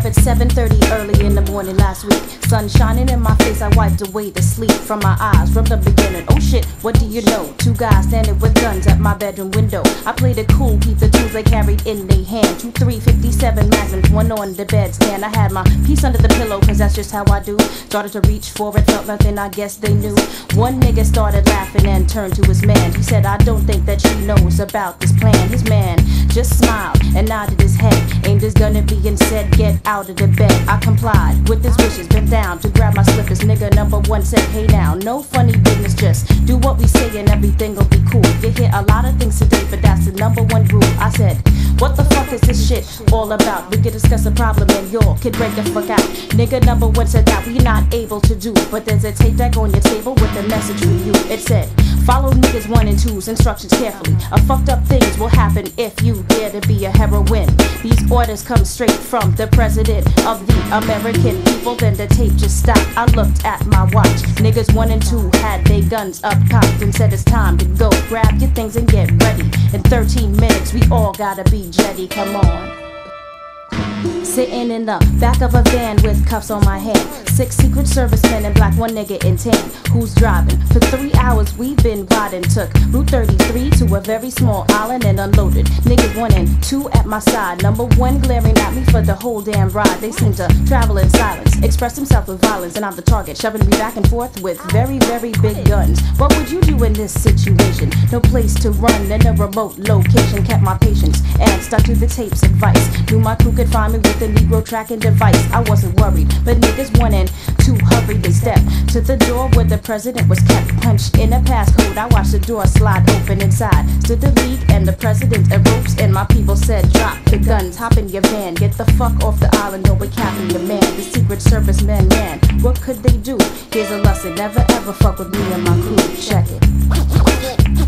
7:30 early in the morning last week. Sun shining in my face, I wiped away the sleep from my eyes from the beginning. Oh shit, what do you know? Two guys standing with guns at my bedroom window. I played it cool, keep the tools they carried in their hand. Two 357 magnums, one on the bedstand. I had my piece under the pillow, cause that's just how I do. Started to reach for it, felt nothing, I guess they knew. One nigga started laughing and turned to his man. He said, I don't think that she knows about this plan. His man just smiled and nodded his gun at me and said, Get out of the bed. I complied with his wishes, bent down to grab my slippers. Nigga number one said, Hey now, no funny business, just do what we say and everything will be cool. You hear a lot of things today, but that's the number one rule. I said, What the fuck is this shit all about? We can discuss a problem and y'all can break the fuck out. Nigga number one said that we not able to do, but there's a tape deck on your table with a message for you. It said, Follow niggas one and two's instructions carefully. A fucked up things will happen if you dare to be a heroine. These orders come straight from the president of the American people. Then the tape just stopped. I looked at my watch. Niggas one and two had their guns up cocked and said it's time to go. Grab your things and get ready. In 13 minutes, we all gotta be jetty. Come on. Sitting in the back of a van with cuffs on my hand. Six secret servicemen in black, one nigga in tan. Who's driving? For three hours we've been riding. Took Route 33 to a very small island and unloaded. Niggas one and two at my side. Number one glaring at me for the whole damn ride. They seem to travel in silence, express themselves with violence, and I'm the target, shoving me back and forth with very, very big guns. What would you do in this situation? No place to run in a remote location. Kept my patience and stuck to the tape's advice. Knew my crew could find me with the Negro tracking device. I wasn't worried, but niggas one and two hurried and stepped to the door where the president was kept. Punched in a passcode, I watched the door slide open inside. Stood the league and the president ropes, and my people said, Drop the guns, hop in your van, get the fuck off the island, or we're capping your man. The Secret Service men, man, what could they do? Here's a lesson, never ever fuck with me and my crew. Check it.